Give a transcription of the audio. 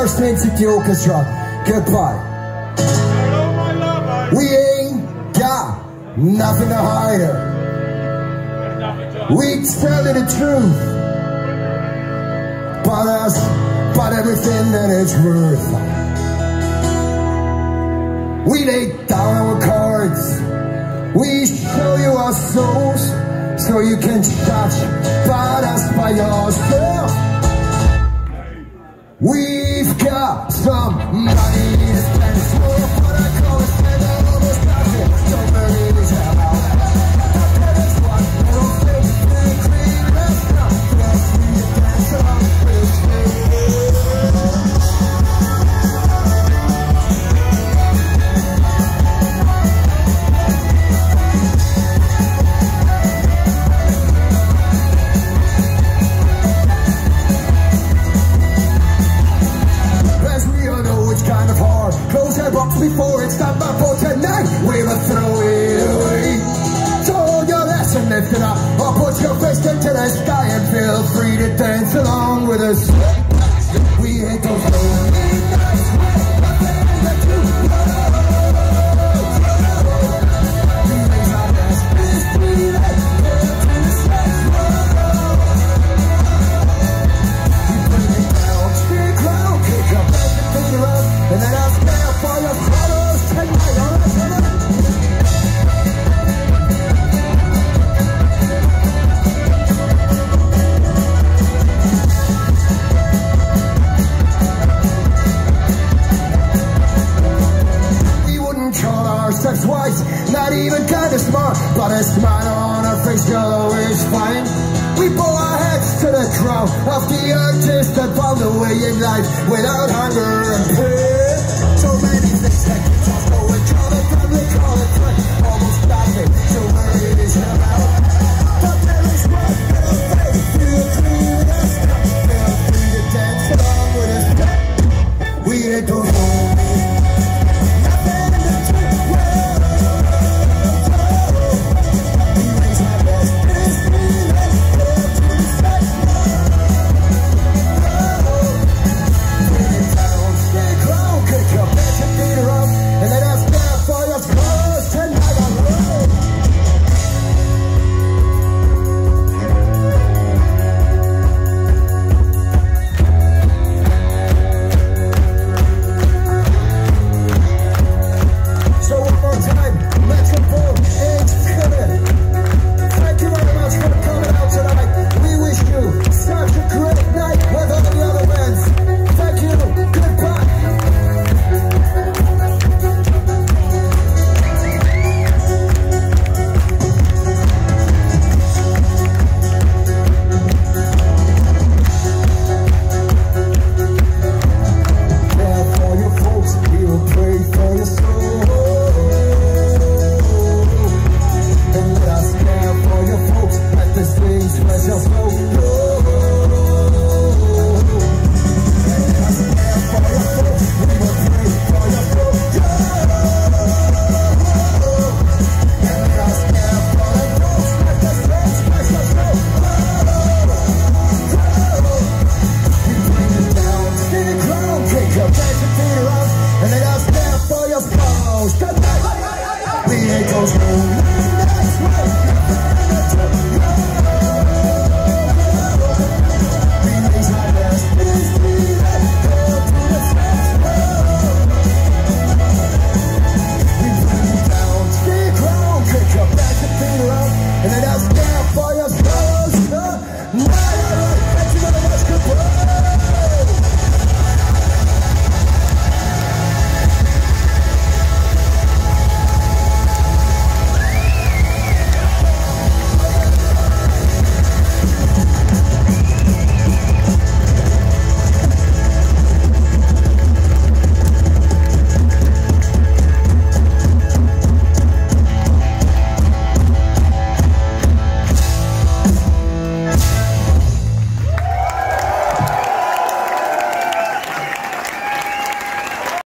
at the orchestra. Goodbye. We ain't got nothing to hide. We tell you the truth. But us, but everything that it's worth. We lay down our cards. We show you our souls. So you can judge by us by yourself. We've got some box before it's time for tonight. We will throw it away. So hold your lesson, lift it up, even kind of smart, but a smile on our face will always fine. We bow our heads to the crown of the artist that found a way in life without hunger